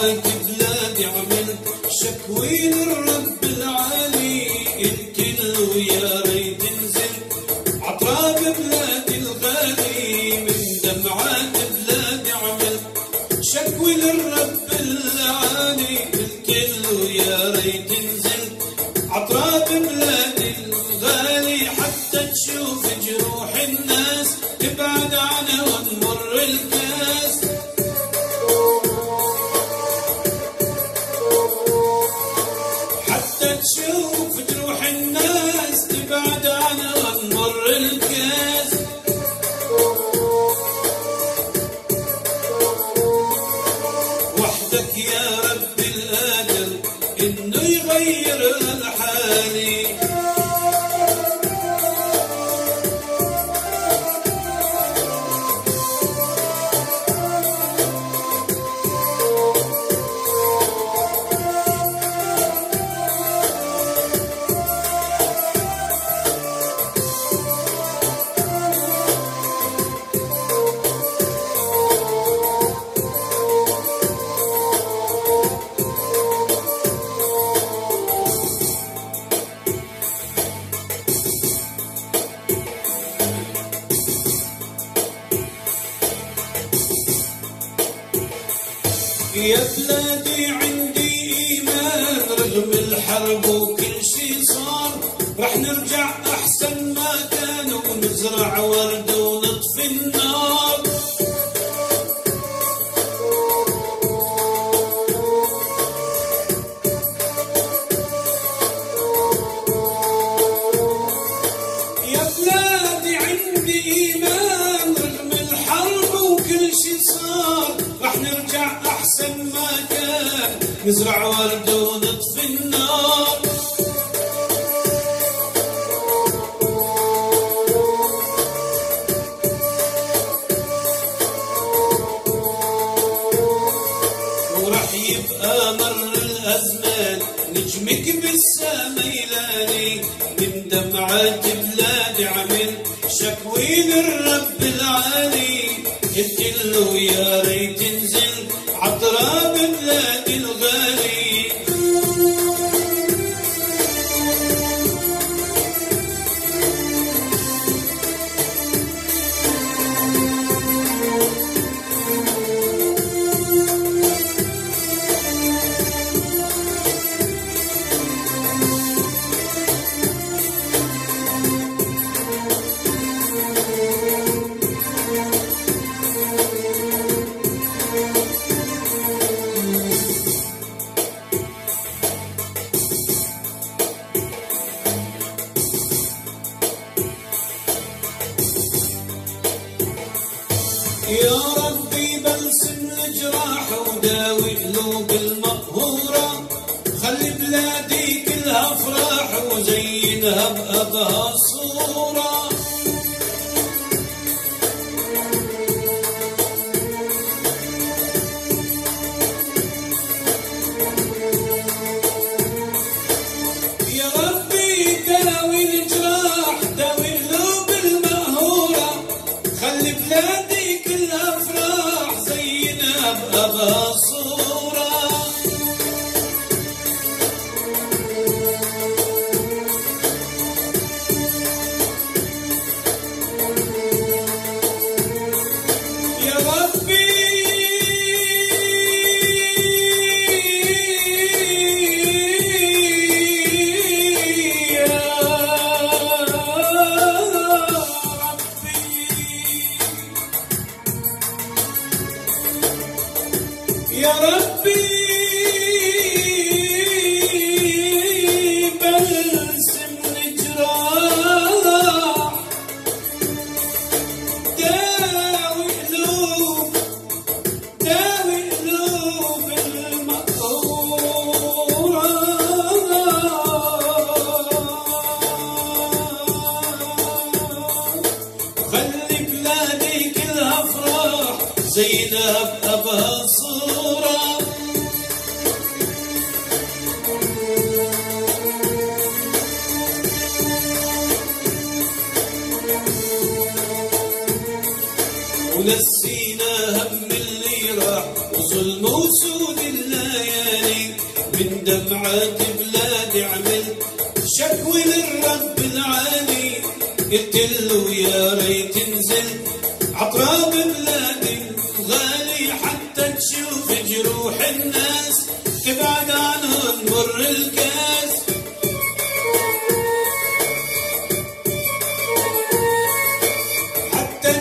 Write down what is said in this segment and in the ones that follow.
بلادي عملت شكوي للرب العالي الكل ويا ريت انزل عطراب بلادي الغالي. من دمعات بلادي عملت شكوي للرب العالي الكل ويا ريت انزل عطراب بلادي الغالي. حتى تشوف جروح الناس تبعد عنها يا بلادي عندي إيمان رغم الحرب وكل شي صار رح نرجع أحسن ما كان نزرع ورد ونطفي النار. ورح يبقى مر الأزمان نجمك بالسما يلاني. من دمعات بلادي عمل شكوي للرب العالي. قلت له يا ريت تنزل عطراب بلادي الغالي يا ربي بلسم الجراح وداوي قلوب المقهورة بلادي كلها أفراح زينها بأبهى ونسينا هم اللي راح ظلم وسود الليالي. من دمعة بلاد عمل شكوي للرب العالي. قلت له يا ريت تنزل عطراب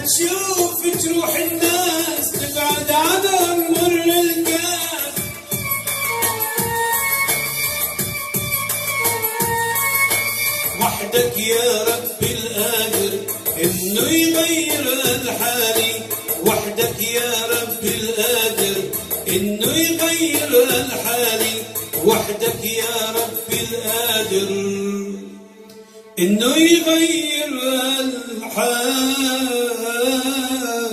حتى تشوف جروح الناس تبعد عنهم مر الكاس وحدك يا رب القادر إنه يغير الحالي. وحدك يا رب القادر إنه يغير الحالي. وحدك يا رب القادر إنه يغير الحالي. أن